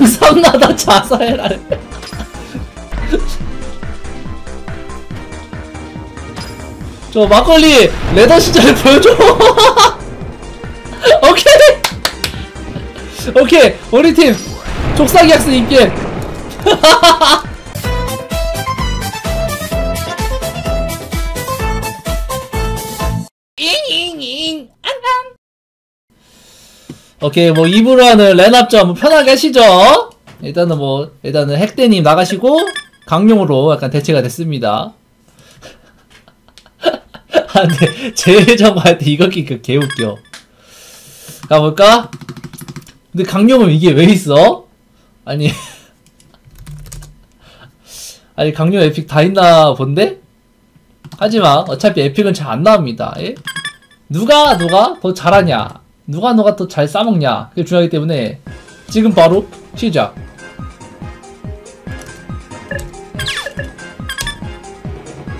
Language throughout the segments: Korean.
양산마다 자살하래. 저 막걸리 레더 시절 보여줘. 오케이. 오케이 우리 팀 족사기 학생 있게. 오케이 뭐 입으로 하는 랜합점 뭐 편하게 하시죠 일단은 뭐 일단은 핵대님 나가시고 강용으로 약간 대체가 됐습니다 아 근데 저거 할때 이거 끼그 개웃겨 가볼까? 근데 강용은 이게 왜 있어? 아니 아니 강용 에픽 다 있나 본데? 하지만 어차피 에픽은 잘 안 나옵니다 예? 누가 누가 더 잘하냐 누가 누가 더 잘 싸먹냐 그게 중요하기 때문에 지금 바로 시작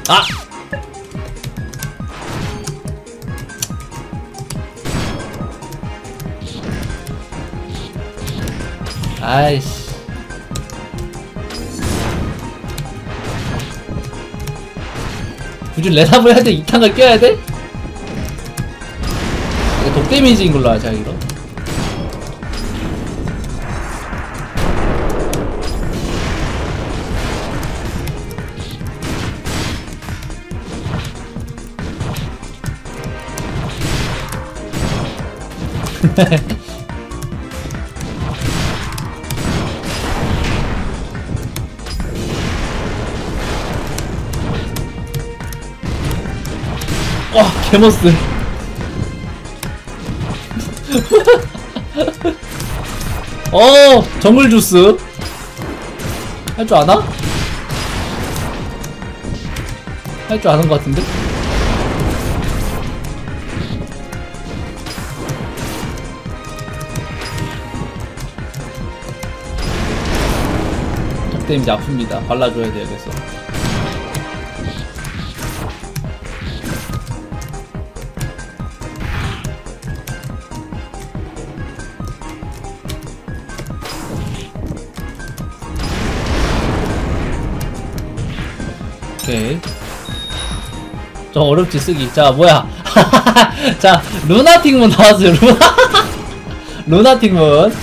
아! 아이씨 굳이 레나블 할때 이탄을 껴야 돼? 데미지인 걸로 하자 이거? 와 개머스 어 정글 주스 할 줄 아나? 할 줄 아는 것 같은데? 적대 이제 아픕니다 발라줘야 돼요 그래 좀 어렵지 쓰기. 자 뭐야? 자 루나틱문 나왔어요. 루나 루나틱문.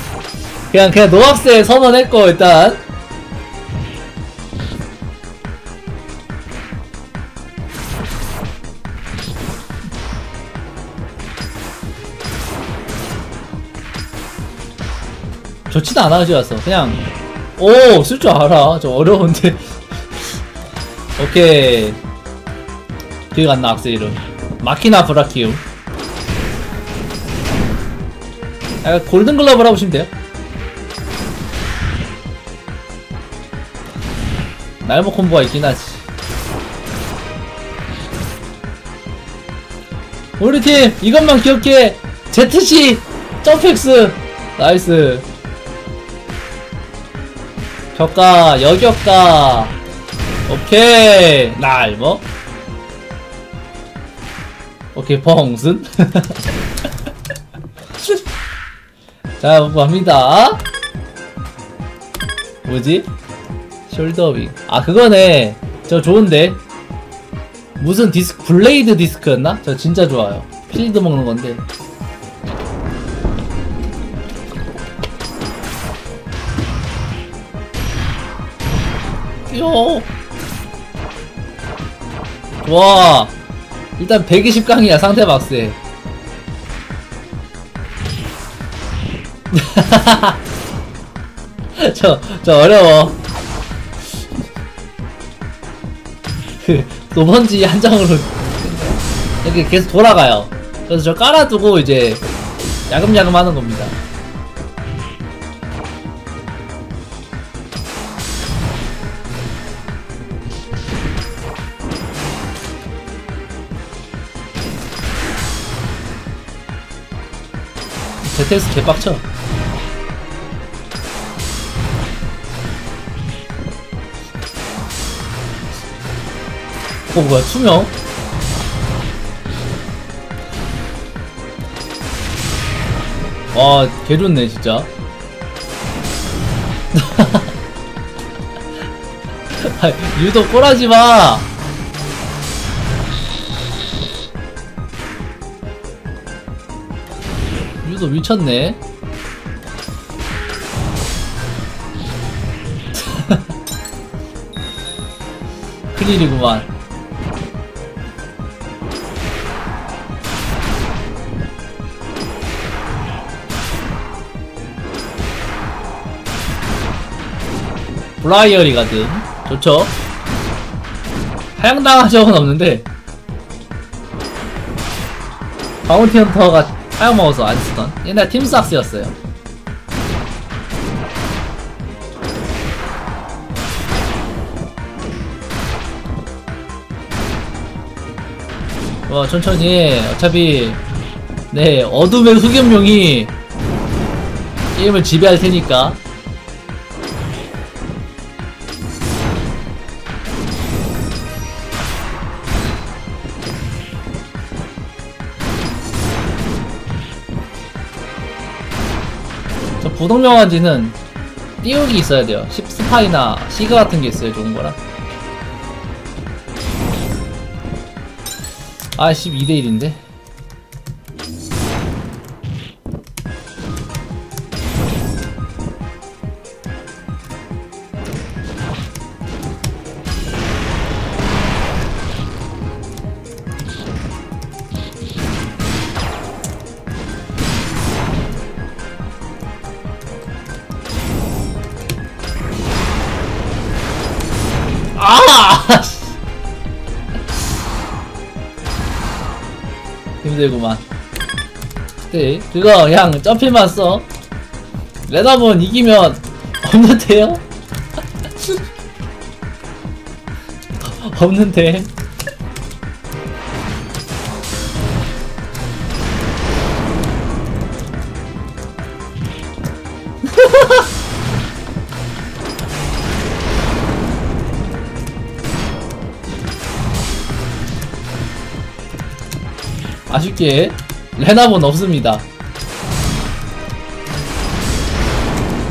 그냥 그냥 노학생 선언했고 일단. 좋지도 않아 가지고 그냥 오 쓸 줄 알아. 좀 어려운데. 오케이 기억 안나 악세 이름 마키나 브라키움 약간 골든글러브라고 보시면 돼요? 날모 콤보가 있긴 하지. 우리 팀 이것만 기억해. ZC 점프X. Nice. 격가 여격가. 오케이. 날뭐 오케이 펑순. 자 먹고 갑니다. 뭐지? 숄더윙 아 그거네. 저 좋은데. 무슨 디스크 블레이드 디스크였나? 저 진짜 좋아요. 필드 먹는 건데. 요! 와 일단 120강이야 상태 박스에. 저, 저 어려워. 노번지 한장으로 이렇게 계속 돌아가요. 그래서 저 깔아두고 이제 야금야금 하는 겁니다 제텔스 개빡쳐 어 뭐야 투명? 와 개좋네 진짜 아, 유도 꼬라지 마. 유도 미쳤네. 큰일이구만. 블라이어리 가든 좋죠. 하향당한 적은 없는데 바운티 헌터가 하향 먹어서 안 쓰던. 옛날 팀삭스였어요. 와 천천히 어차피 네 어둠의 흑염룡이 게임을 지배할 테니까 부동 명화지는 띄우기 있어야 돼요. 십 스파이나 시그 같은 게 있어요. 좋은 거라. 아, 12대1인데. 힘들구만. 네, 그거 그냥 점필만 써. 레나몬 이기면 없는데요? 없는데. 아쉽게 레나몬 없습니다.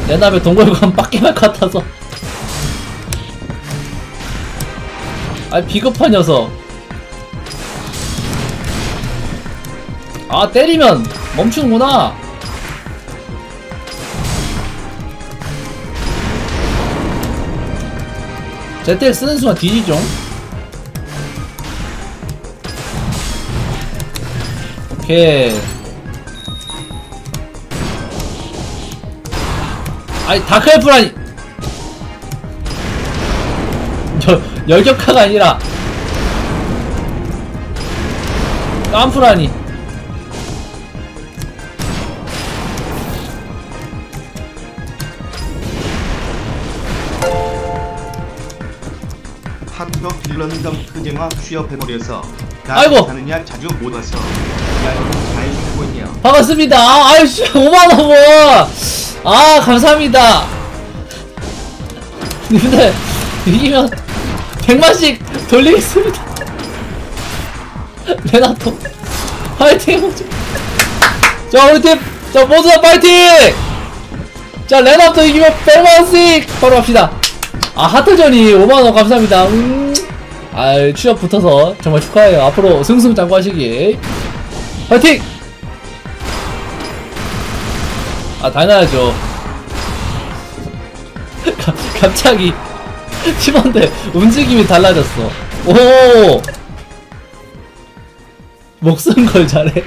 레나의 동굴관 것 같아서. 아 비겁한 녀석. 아 때리면 멈추는구나. 제텔 쓰는 순간 뒤지죠. 오케이. 아니 다크엘프라니 열, 열격화가 아니라 깜프라니 한국 딜런덤 흑행화 취업해버려서 아이고. 가느냐 자주 못 와서 살고 반갑습니다. 아이씨 5만 원 아 감사합니다. 근데 이기면 100만씩 돌리겠습니다. 레나토 파이팅! 자 우리 팀자 모두 다 파이팅! 자 레나토 이기면 100만씩 바로 갑시다. 아 하트전이 5만원 감사합니다. 음. 아 취업 붙어서 정말 축하해요. 앞으로 승승장구하시기. 파이팅! 아 당연하죠. 가, 갑자기 팀원들 움직임이 달라졌어. 오! 목숨 걸 잘해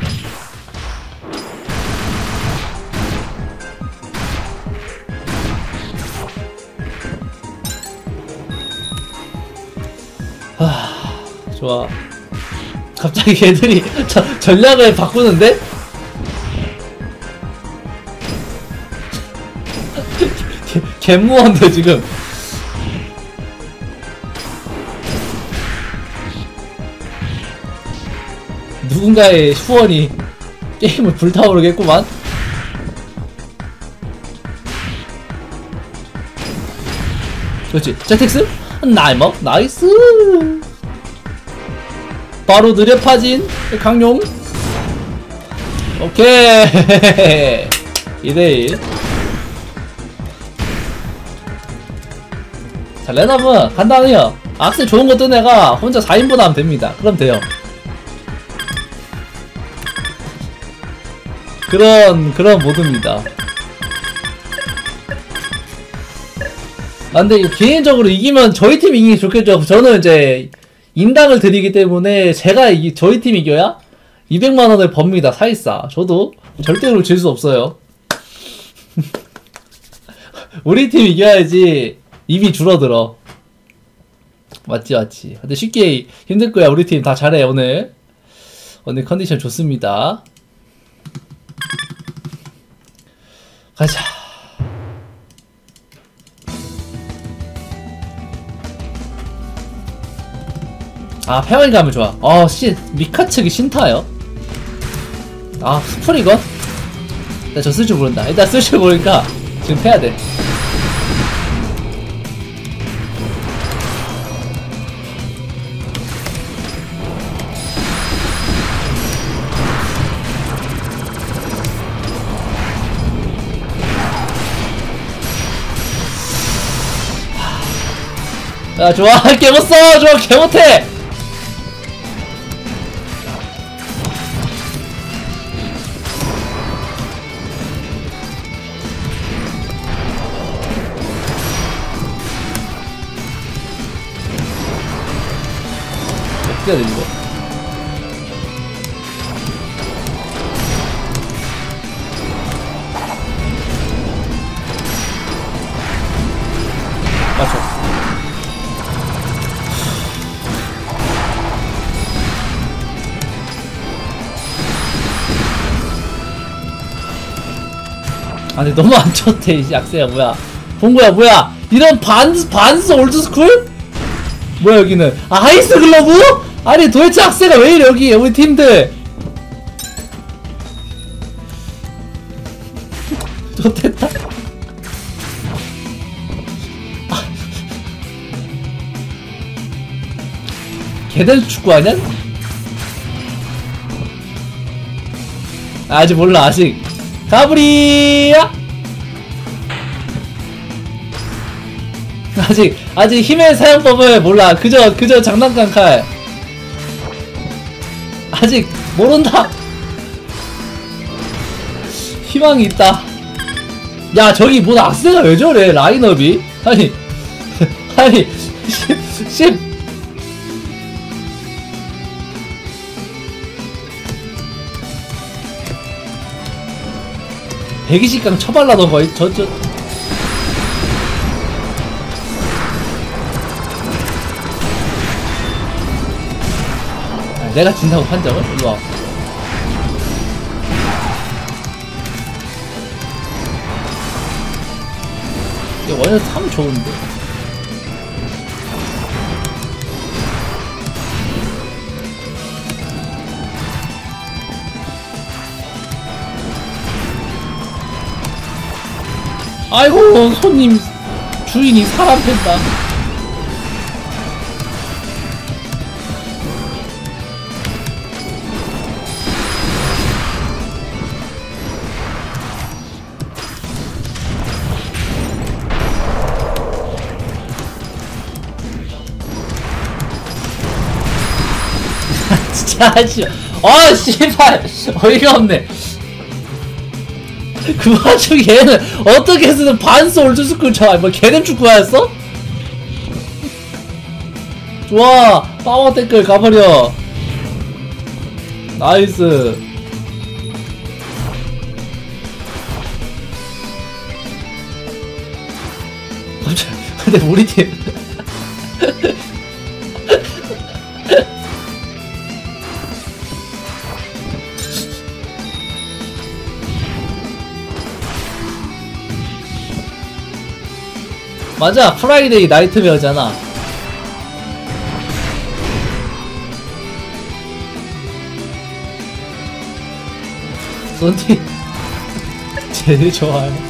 좋아. 갑자기 걔들이 저, 전략을 바꾸는데? 개- 개무한데 지금. 누군가의 후원이 게임을 불타오르겠구만. 그렇지. 제텍스? 나이먹 나이스 바로 느려 파진 강용 오케이 2대1 자, 레나은 간단해요. 악세 좋은 거 뜬 애가 혼자 4인분 하면 됩니다. 그럼 돼요. 그런, 그런 모드입니다. 아, 근데 개인적으로 이기면 저희 팀 이기는 게 좋겠죠. 저는 이제 인당을 드리기 때문에 제가 이기, 저희 팀 이겨야 200만원을 법니다. 사이싸. 저도 절대로 질 수 없어요. 우리 팀 이겨야지 입이 줄어들어. 맞지, 맞지. 근데 쉽게 힘들 거야. 우리 팀 다 잘해, 오늘. 오늘 컨디션 좋습니다. 가자. 아, 가면 좋아. 어, 신, 미카 측이 신타요? 아, 스프리건? 나저 쓸 줄 모른다. 일단 쓸 줄 모르니까 지금 해야 돼. 야, 좋아. 개못 써. 좋아. 개 못해. 어떻게 해야 돼, 이거? 맞춰. 아니 너무 안 좋대 이 악세야. 뭐야. 본 거야 뭐야. 이런 반스 반스 올드스쿨? 뭐야 여기는. 아, 아이스 글러브 아니 도대체 악세가 왜 이래 여기 우리 팀들? 좋됐다. 아. 걔들 축구 아냐? 아직 몰라 아직. 가브리야! 아직 아직 힘의 사용법을 몰라. 그저 그저 장난감 칼 아직 모른다. 희망이 있다. 야 저기 뭐 악세가 왜 저래 라인업이? 아니 아니 10, 10 120강 처발라던 거이 저저 내가 진다고 판정을? 일로와. 이거 원래 참 좋은데. 아이고 손님 주인이 사람 팬다 진짜 씨. 아 씨발 어이가 없네 그 와중에 얘는 어떻게 해서든 반스 올드스쿨 쳐. 뭐 걔는 축구하였어? 좋아. 파워 댓글 가버려. 나이스. 갑자기 근데 우리 팀 맞아 프라이데이 나이트메어잖아. 쏜티. 제일 좋아요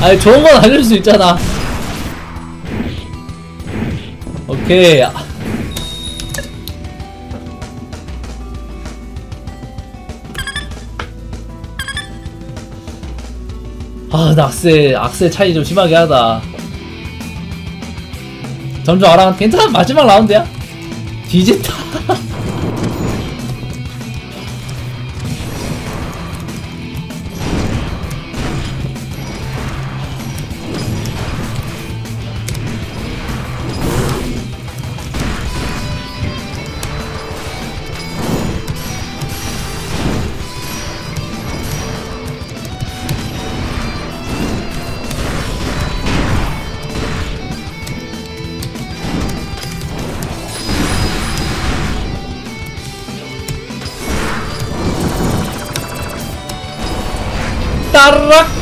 아니, 좋은 건 알릴 수 있잖아 오케이 아 낙세 악세 차이 좀 심하게 하다. 점점 알아 괜찮아. 마지막 라운드야. 뒤진다. 따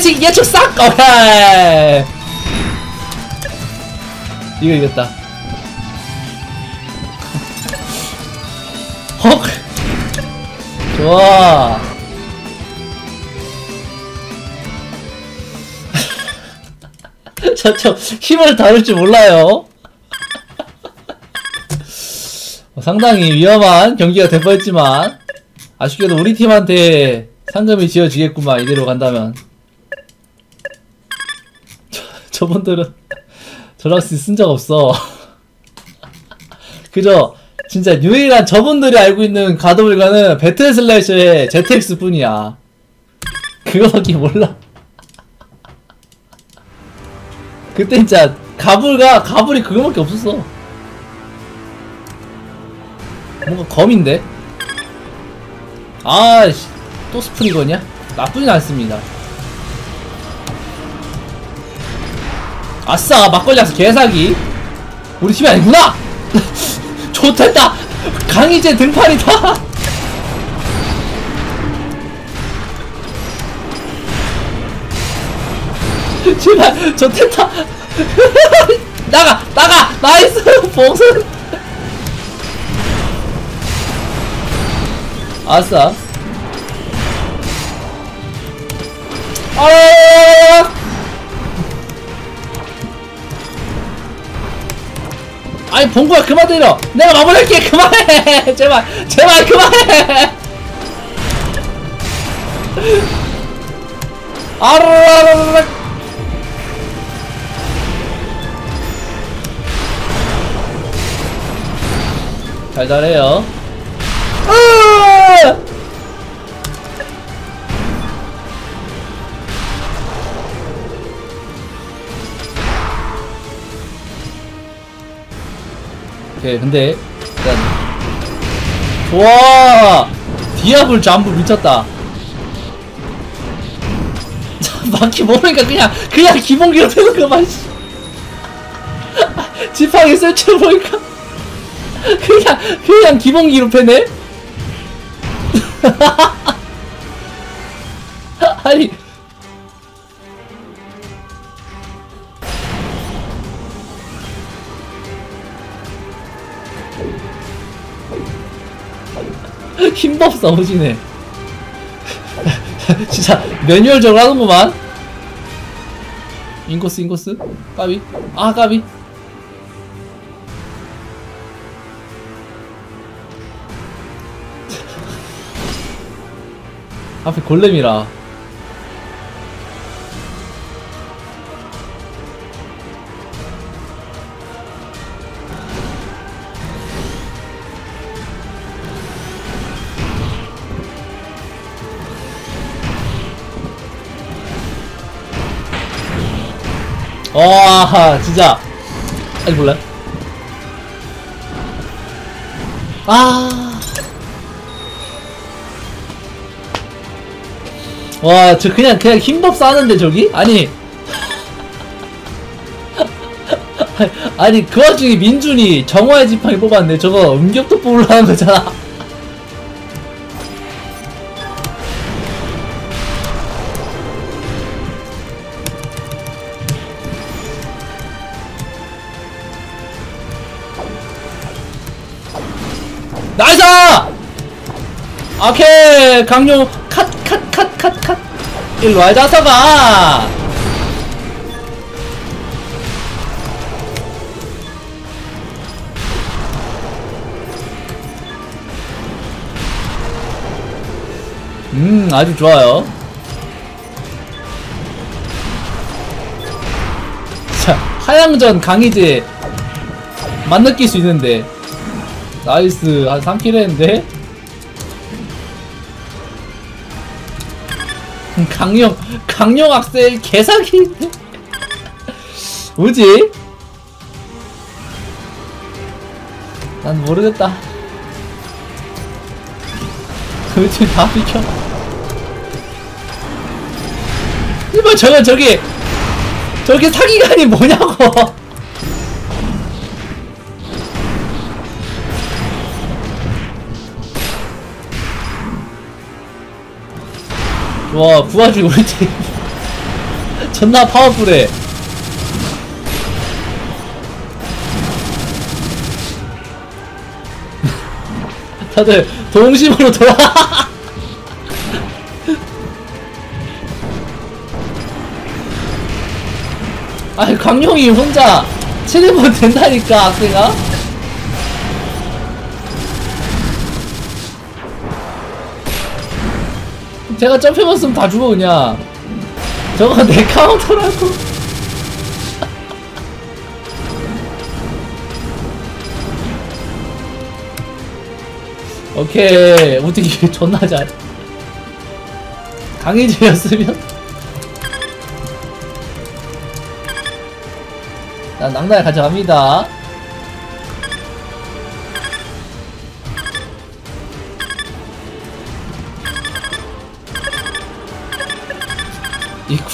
지금 예측 싹! 오케이. 이거 이겼다. 헉. 좋아. 저저 힘을 다룰 줄 몰라요. 어, 상당히 위험한 경기가 될 뻔했지만 아쉽게도 우리 팀한테 상금이 지어지겠구만 이대로 간다면 저, 저분들은 저락스 쓴적 없어. 그저 진짜 유일한 저분들이 알고 있는 가도불가는 배틀 슬래셔의 ZX 뿐이야. 그거밖에 몰라. 그때 진짜 가불가 가불이 그거밖에 없었어. 뭔가 검인데? 아씨. 또 스프리건이야? 나쁘진 않습니다 아싸 막걸리 와서 개사기. 우리 팀이 아니구나. 좆됐다. 강희재 등판이다. 제발 좆됐다 나가 나가. Nice 봉선 아싸 아니 봉구야 그만 때려. 내가 마무리할게. 그만해. 제발 제발 그만해. 아르르르르 달달해요 오케이 근데 일단 좋아! 디아블 잠부 미쳤다. 막히 모르니까 그냥 그냥 기본기로 되는 씨. 지팡이 설치 보니까 그냥 그냥 기본기로 패네? 아니 힘법 싸우지네. 진짜 매뉴얼적으로 하는구만. 인코스 인코스? 까비? 아 까비. 앞에 골렘이라 와 진짜 아니 몰라 아. 와, 저 그냥, 그냥 힘법 싸는데, 저기? 아니. 아니, 그 와중에 민준이 정화의 지팡이 뽑았네. 저거 음격도 뽑으려는 거잖아. 오케이 강용 컷컷 컷 컷컷. 일로 와 자서가 음 아주 좋아요. 자 하양전 강의제 맛 느낄 수 있는데. 나이스 한 3킬 했는데 강용 강용 악셀 개사기인데 뭐지? 난 모르겠다. 그팀 다 비켜. 이봐 저거 저기 저기 사기관이 뭐냐고 와, 그 와중에 우리 팀 존나 파워풀해. 다들 동심으로 돌아. 아니 광룡이 혼자 7번 된다니까 악세가. 제가 점프해봤으면 다 죽어 그냥. 저거 내 카운터라고. 오케이. 어떻게 존나 잘 강해지였으면? 난 황날 가져갑니다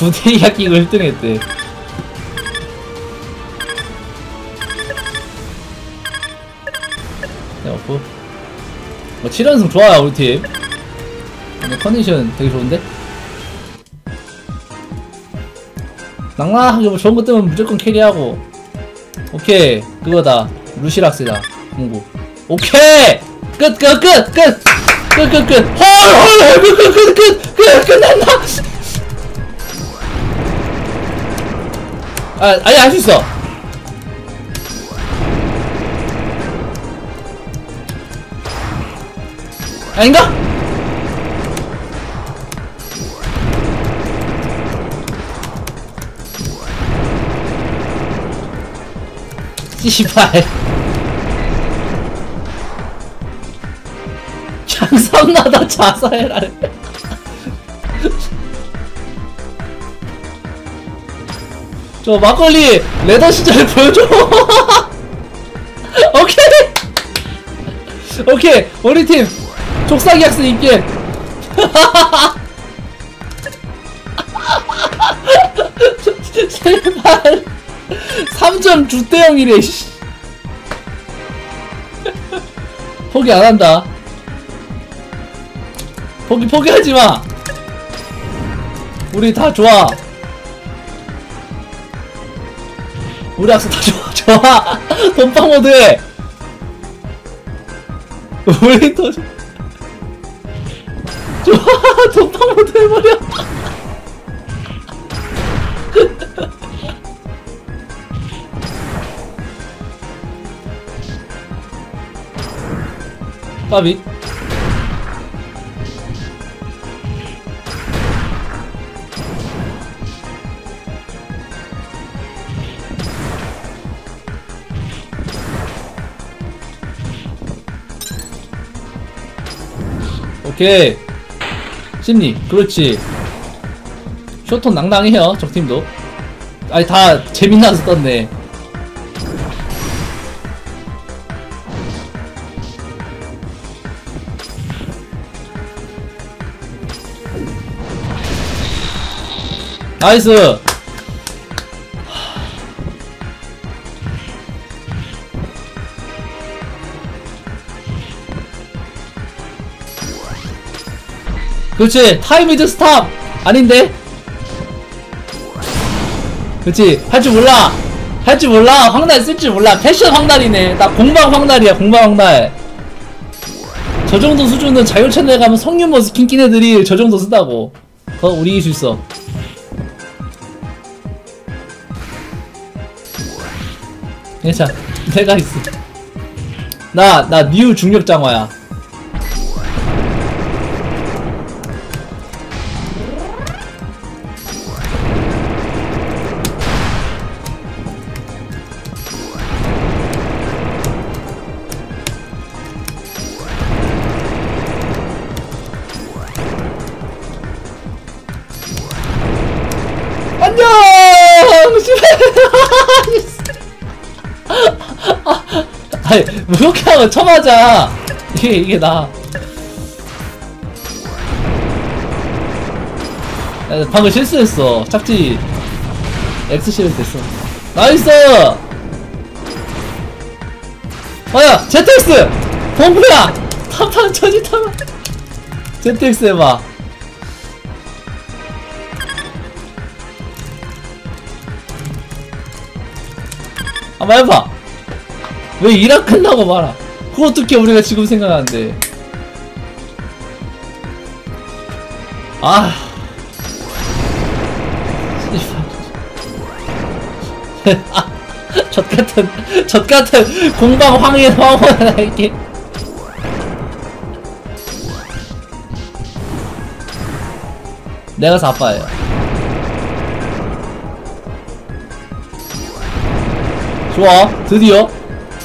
이 9대2 학기가 1등 했대. 네, 없고. 뭐, 7연승 좋아요, 우리 팀. 근데 컨디션 되게 좋은데? 낭낭하게 뭐 좋은 것 뜨면 무조건 캐리하고. 오케이. 그거다. 루시락스다. 공부. 오케이! 끝, 끝, 끝, 끝! 끝, 끝, 끝! 헐, 헐, 끝, 끝, 끝, 끝! 끝, 끝났나? 아, 아니, 할 수 있어. 아닌가? 씨발. 장선나다 자살해라. 저 막걸리 레더 시절 보여줘. 오케이. 오케이. 우리 팀 족사기 학생 있게. 제발. 3점 주대 0이래. 씨. 포기 안 한다. 포기 포기하지 마. 우리 다 좋아. 우리 학생 다 좋아. 좋아. 돈빵 모드해 우리 또 좋아. 돈빵 모드 해버려. 까비 오케이. 심리. 그렇지. 쇼톤 낭낭해요 적팀도. 아니 다 재미나서 떴네. nice 그렇지 time is stop 아닌데 그렇지 할 줄 몰라 할 줄 몰라 황날 쓸줄 몰라 패션 황날이네 나 공방 황날이야 공방 황날 저 정도 수준은 자율 채널 가면 성유머 스킨 낀 애들이 저 정도 쓴다고. 어, 우리 이길 수 있어. 괜찮아. 내가 있어. 나, 나 니우 중력 장화야. 아, 아니, 무력해 하면 쳐맞아. 이게, 이게 나. 야, 방금 실수했어. 짝지. X 실행 됐어. 나이스! 아야! ZX! 범부야! 탐탐 저지 탐 ZX 해봐. 한번 해봐. 왜 일학 끝나고 말아? 그거 어떻게 우리가 지금 생각하는데? 아. 젖 같은, 젖 같은 공방 황인 황혼에게. 내가 사빠예요. 좋아. 드디어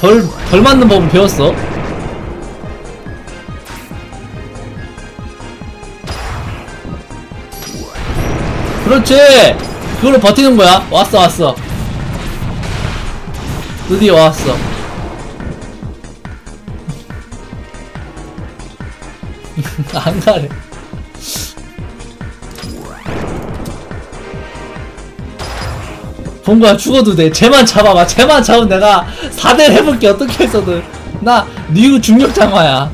덜, 덜 맞는 법을 배웠어. 그렇지. 그걸로 버티는 거야. 왔어 왔어. 드디어 왔어. 안 가래 본 거야 죽어도 돼. 쟤만 잡아봐. 쟤만 잡으면 내가 4대 해볼게. 어떻게 해서든. 나 니우 중력 장화야.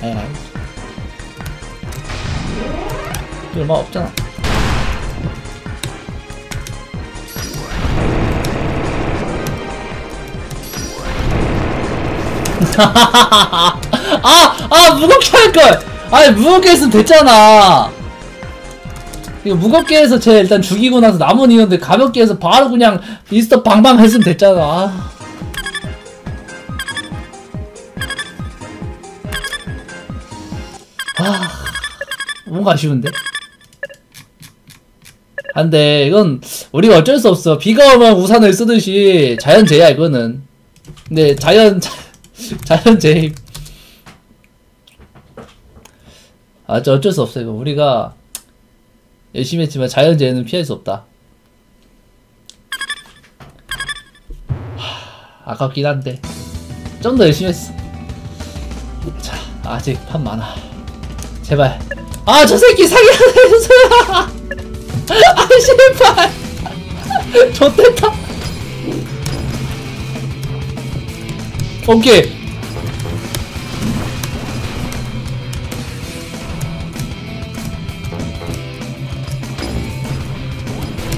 에라이 얼마 없잖아 아, 아, 무겁게 할걸! 아니, 무겁게 했으면 됐잖아! 이거 무겁게 해서 쟤 일단 죽이고 나서 남은 인원들 가볍게 해서 바로 그냥 미스터 방방 했으면 됐잖아. 아. 아, 뭔가 아쉬운데? 안돼, 이건 우리가 어쩔 수 없어. 비가 오면 우산을 쓰듯이 자연재해야, 이거는. 근데 자연, 자, 자연재해. 아, 저 어쩔 수 없어, 이거. 우리가 열심히 했지만 자연재해는 피할 수 없다. 하, 아깝긴 한데. 좀 더 열심히 했어. 자, 아직 판 많아. 제발. 아, 저 새끼 사기 하나 해주세요! 아, 제발! 좋됐다! 오케이.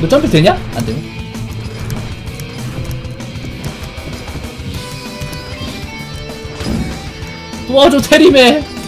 너 점프 되냐? 안 되네. 도와줘, 테리메!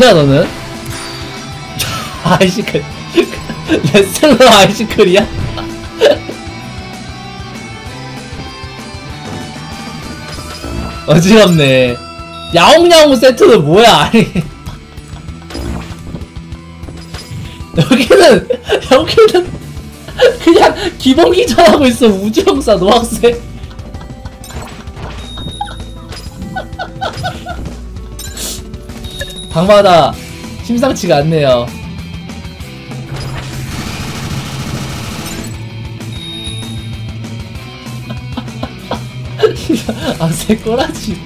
뭐냐, 너는? 아이시클. 레슬러 아이시클이야? 어지럽네. 야옹야옹 세트는 뭐야, 아니. 여기는, 여기는, 그냥 기본 기전하고 있어, 우주형사 노학생. 방마다 심상치가 않네요 아새 꼬라지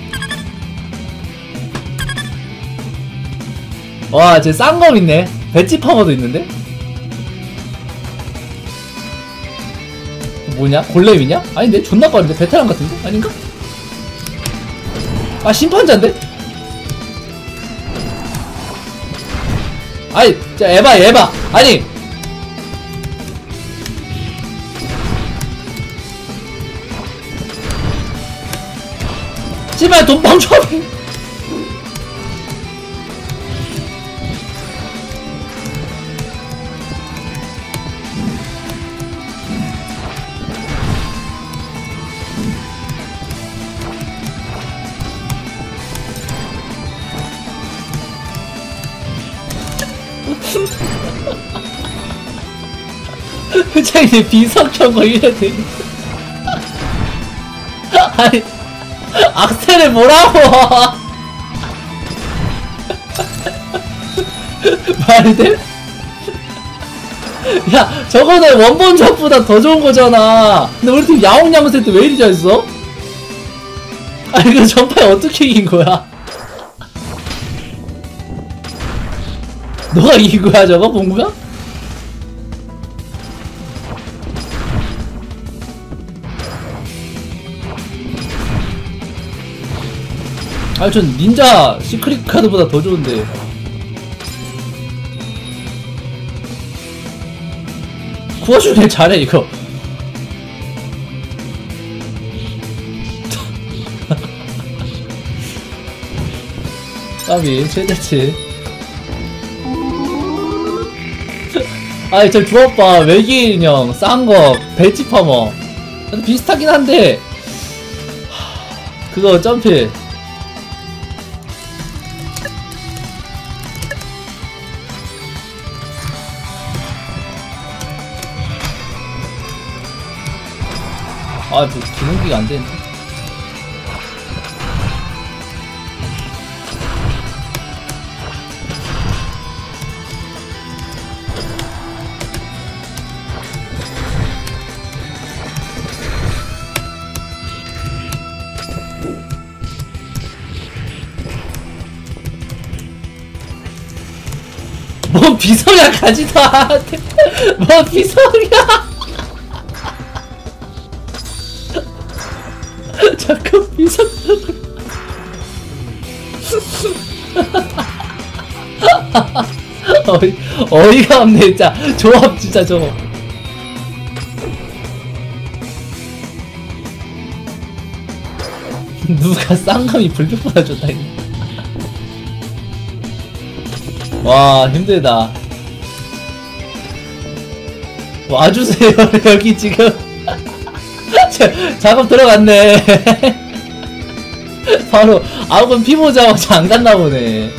와, 쟤싼검 있네 배지 파워도 있는데 뭐냐? 골렘이냐? 아니, 내 존나 빠른데? 베테랑 같은데? 아닌가? 아 심판자인데? 아이, 자, 에바, 에바! 아니! 씨발, 돈방 줘! 회장님 비석형 돼. 아니 악셀을 뭐라고? 말이 돼? 야 저거는 원본 잡보다 더 좋은 거잖아. 근데 우리 팀 야옹야옹 세트 왜 이리 잘했어? 아니 그 전파에 어떻게 이긴 거야? 너가 이긴 거야 저거 봉구야? 아니 전 닌자 시크릿 카드보다 더 좋은데. 구워주네 잘해 이거. 까비 최대치. 아니 저 주업봐 외계인 인형 싼거 벨치 파머. 근데 비슷하긴 한데. 하, 그거 점프 아, 뭐, 기능기가 안 되는데. 뭔 가지도 않았대. 뭔 비서야. 어이, 어이가 없네 진짜. 조합 진짜 저거 누가 쌍감이 불빛보다 좋다 이거. 와 힘들다. 와주세요 여기 지금. 자, 작업 들어갔네. 바로 아군 피 보자마자 안 갔나 보네.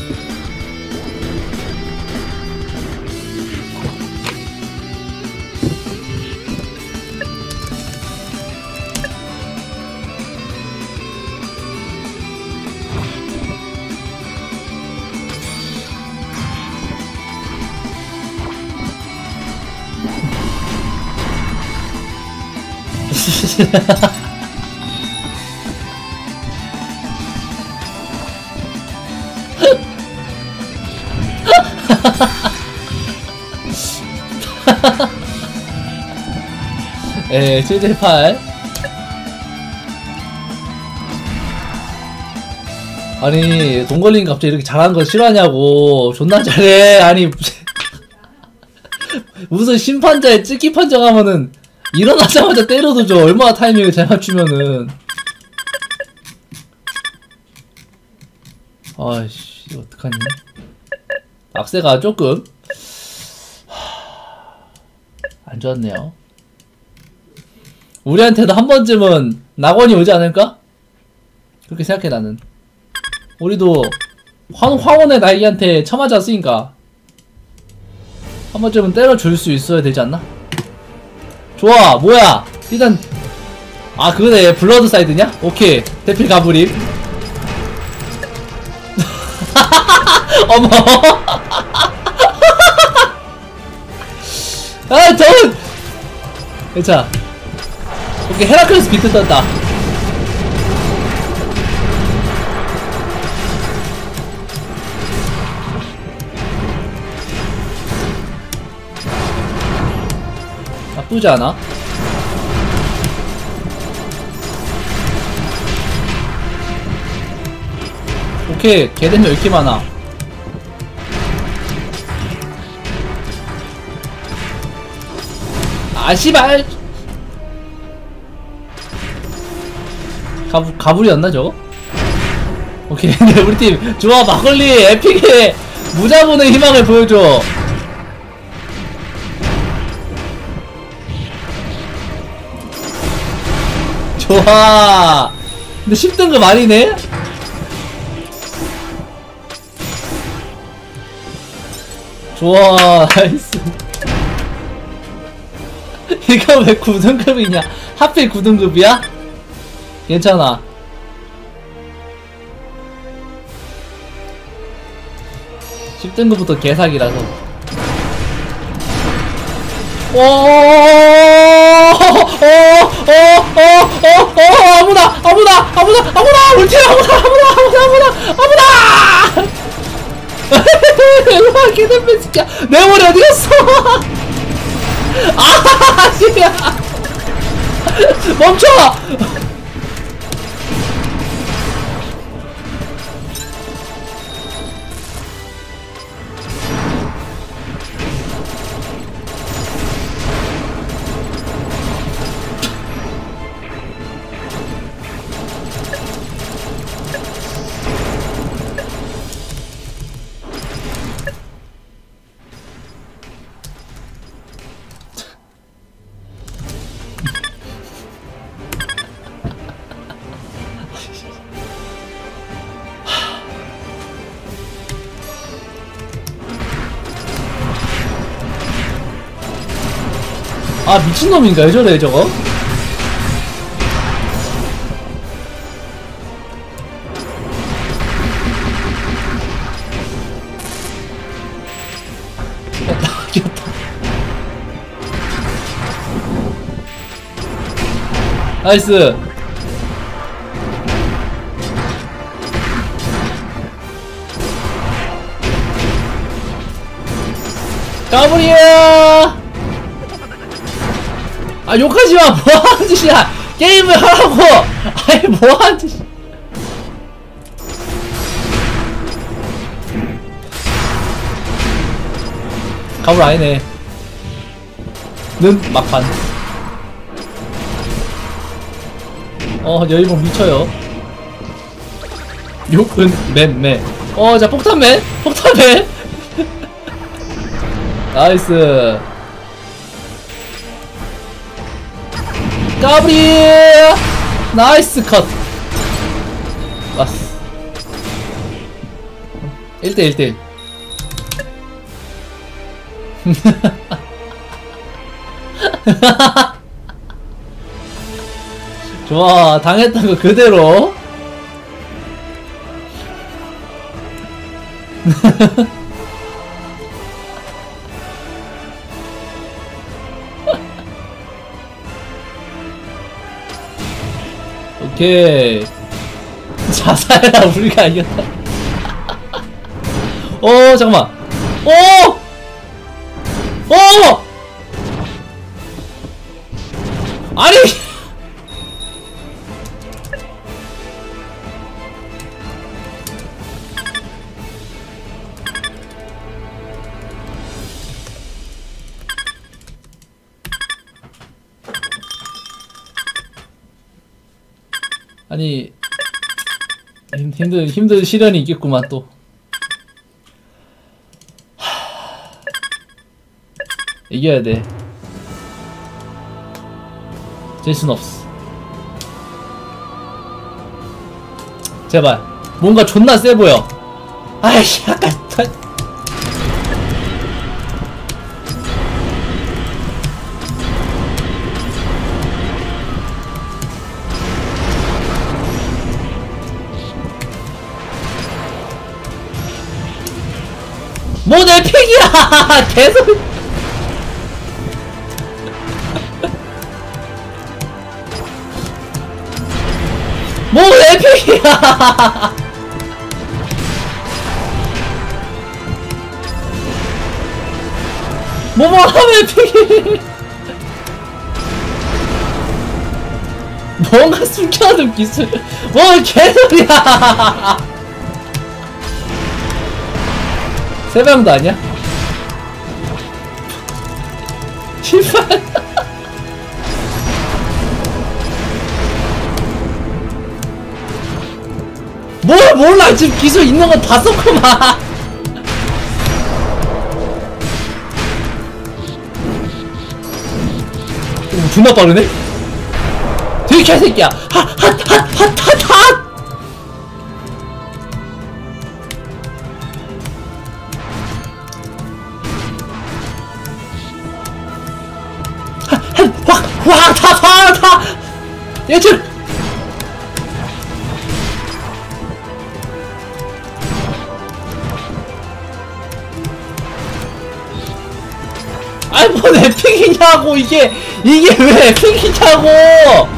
예, 7대8. 아니, 동걸님 갑자기 이렇게 잘하는 거 싫어하냐고. 존나 잘해. 아니, 무슨 심판자의 찍기 판정하면은 일어나자마자 때려도 줘. 얼마나 타이밍을 잘 맞추면은. 아이씨, 어떡하니. 악세가 조금. 하, 안 좋았네요. 우리한테도 한 번쯤은 낙원이 오지 않을까? 그렇게 생각해 나는. 우리도 황, 황혼의 나이한테 처맞았으니까 한 번쯤은 때려줄 수 있어야 되지 않나? 좋아 뭐야? 일단 아 그거네. 블러드 사이드냐? 오케이. 대필 가브림 어머. 아 저은 자 오케이 헤라클레스 비트 떴다 나쁘지 않아? 오케이 왜 이렇게 많아. 아 씨발! 가부, 가불이었나 저거? 오케이 네, 우리 팀 좋아 막걸리 에픽의 무자본의 희망을 보여줘 좋아. 근데 10등급 아니네? 좋아 nice. 이거 왜 9등급이냐? 하필 9등급이야? 괜찮아. 십 등급부터 개사기라서 아. 멈춰. 아 미친놈인가 왜 저래 저거? 귀엽다 나이스 까불이야 아 욕하지 마. 뭐 하는 짓이야. 게임을 하라고. 아니 뭐 하는 짓 가불 아니네. 는 막판. 어 여의봉 미쳐요. 욕은 맨맨. 어자 폭탄맨? 폭탄맨? 나이스 까브리 나이스 컷. 왔어. 1대 1대 1 좋아 당했던 거 그대로 오케이 자살해라 우리가 이겼다 어 잠깐만 오! 오! 아니 아니 힘, 힘든 힘든 시련이 있겠구만 또. 하... 이겨야 돼. 제이슨 없어. 제발. 뭔가 존나 세 보여. 아이씨 약간 계속. 뭔 에픽이야? 뭐뭐 하면 에픽이 뭔가 숨겨둔 기술. 뭐 개소리야. 세방도 아니야? 뭘 몰라? 지금 기술 있는 건 다 썼구만. 오, 존나 빠르네? 되게 개새끼야. 핫핫핫핫핫핫! 확확다다다! 예측 에픽이냐고 이게 이게 왜 에픽이냐고!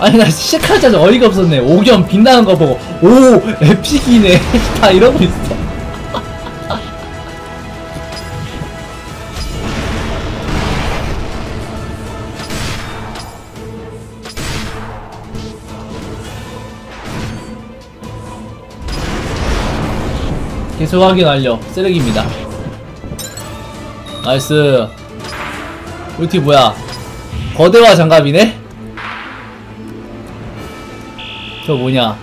아니 나 시작하자마자 어이가 없었네. 오견 빛나는 거 보고 오 epic이네. 다 이러고 있어 계속 확인 완료. 쓰레기입니다. nice. 팀 뭐야? 거대화 장갑이네? 저 뭐냐?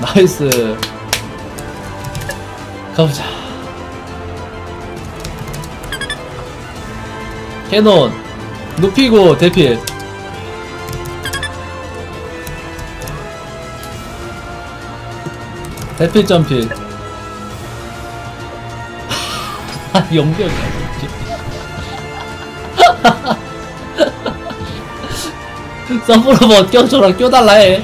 나이스. 가보자. 캐논. 눕히고 대필 대필 점필 아 용병이야 서브로 뭐 껴줘라 껴달라 해.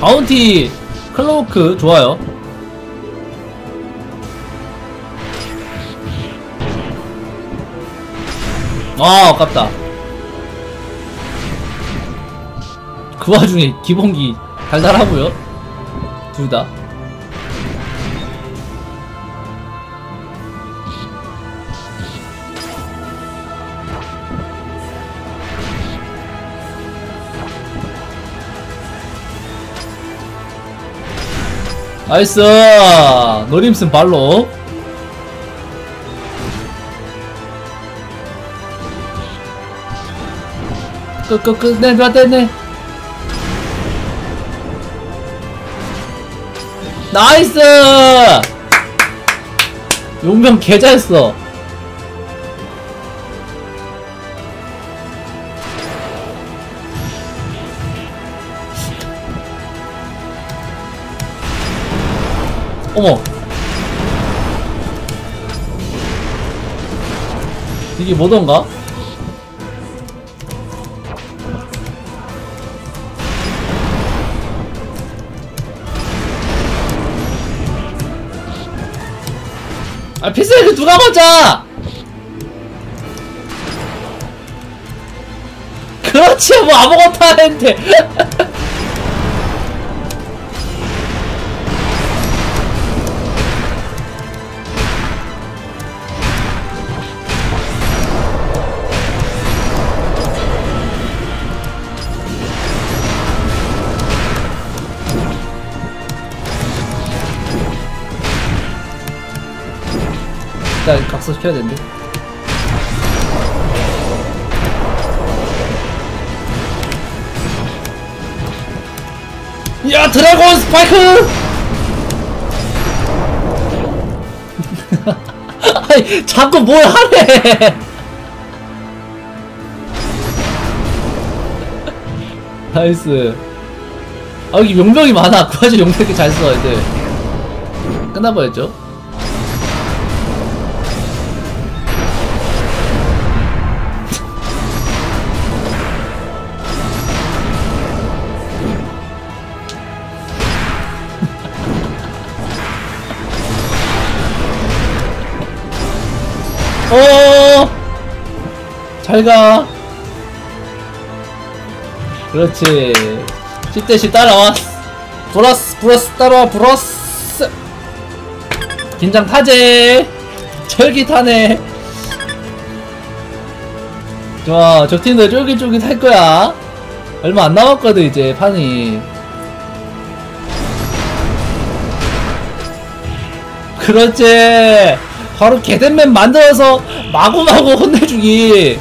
바운티 클로우크 좋아요 아 아깝다. 그 와중에 기본기 달달하고요. 둘다. 나이스! 노림슨 발로 끝끝끝 네 맞네. 나이스! 용병 개잘했어. 어머. 이게 뭐던가? 아 피스를 누가 맞아 그렇지 뭐 아무것도 안 했는데 각성시켜야 되는데. 야 dragon spike! 아니 자꾸 뭘 하래! nice. 아 여기 용병이 많아. 그 와중에 용병 이렇게 잘 써, 애들 끝나버렸죠 어 잘가. 그렇지. 10대씩 따라와 브러스 브러스 따라와 브러스 긴장 타제 쫄깃하네. 좋아 적팀도 쫄깃쫄깃 할 거야. 얼마 안 남았거든 이제 판이. 그렇지 바로 개댄맨 만들어서 마구마구 혼내주기.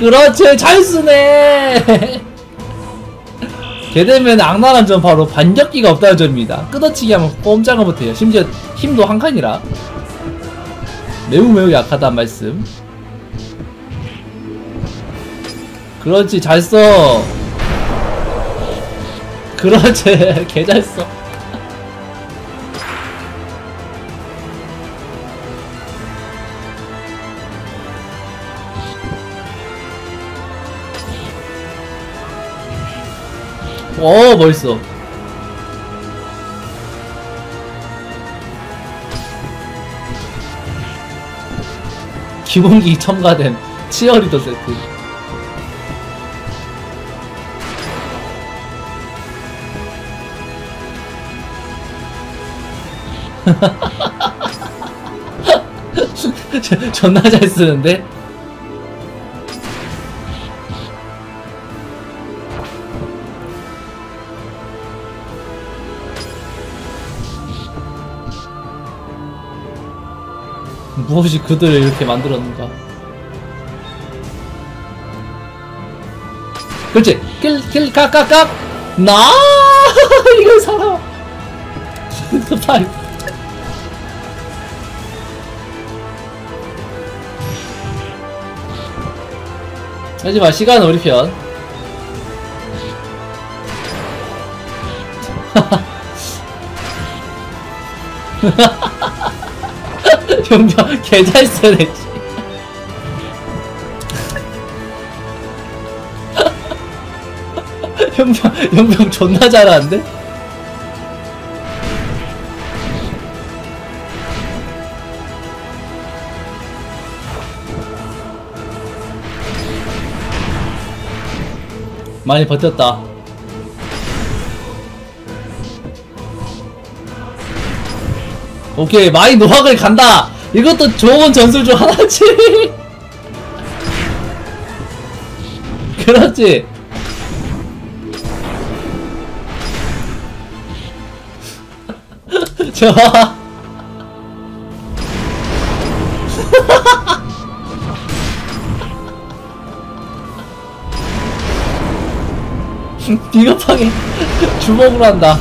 그렇지 잘 쓰네. 개되면 악랄한 점 바로 반격기가 없다는 점입니다. 끊어치기 하면 꼼짝을 못해요. 심지어 힘도 한 칸이라. 매우 매우 약하단 말씀. 그렇지 잘써. 그렇지 개 잘써 오 멋있어 기본기 첨가된 치어리더 세트 존나 잘 쓰는데? 무엇이 그들을 이렇게 만들었는가? 그렇지! 킬, 킬, 각, 각, 각! 나! 이걸 살아! 하지마, 시간은 우리 편. 용병 개잘 씨. 용병 용병 존나 잘하는데? 많이 버텼다 오케이 마이 노학을 간다 이것도 좋은 전술 중 하나지. 그렇지. 좋아. 비겁하게 주먹으로 한다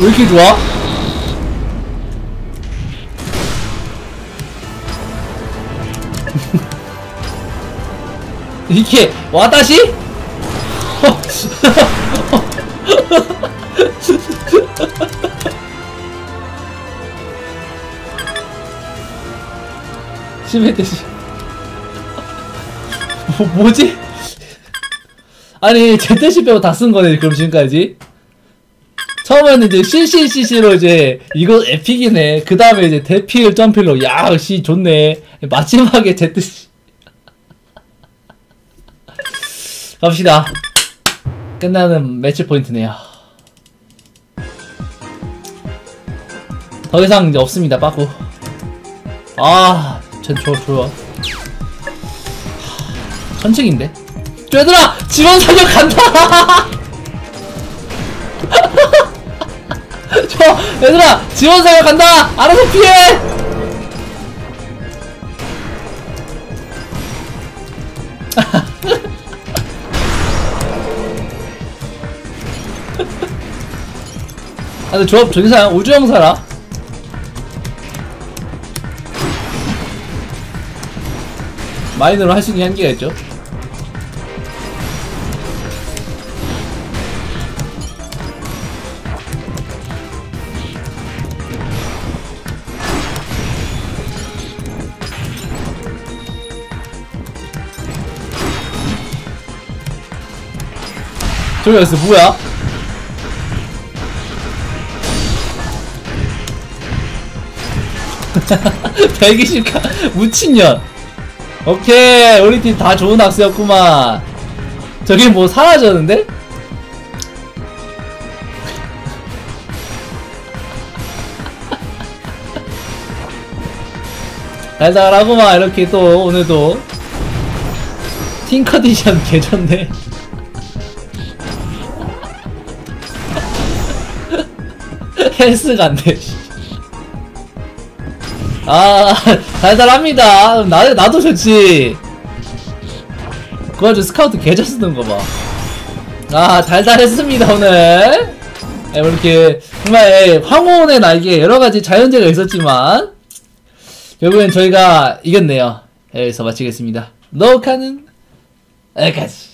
왜 이렇게 좋아? 이게 와다시? 심했듯이 뭐, 뭐지? 아니 제트시 빼고 다 쓴 거네 그럼 지금까지 처음에는 이제 CCCC로 이제 이거 에픽이네. 그 다음에 이제 대필 점필로. 야 씨 좋네. 마지막에 제트시 갑시다. 끝나는 매치 포인트네요. 더 이상 이제 없습니다. 빠꾸. 아쟤 좋아 좋아. 천층인데? 얘들아! 지원 사격 간다 저 얘들아 지원 사격 간다! 알아서 피해! 아 근데 조합 전사야 우주형사라? 마이너로 할 수 있는 한계가 있죠 조이스 뭐야? 백이십카 무친년 오케이 우리 팀 다 좋은 학수였구만 저기 뭐 사라졌는데? 달달하구만 이렇게 또 오늘도 팀 컨디션 개좋네 헬스가 안돼. 아 달달합니다. 나, 나도 좋지. 그 와중 스카우트 개잘 쓰는 거봐아 달달했습니다 오늘. 예, 뭐 이렇게 정말 예, 황혼의 날개 여러가지 자연재가 있었지만 결국엔 저희가 이겼네요. 예, 여기서 마치겠습니다. 녹화는 여기까지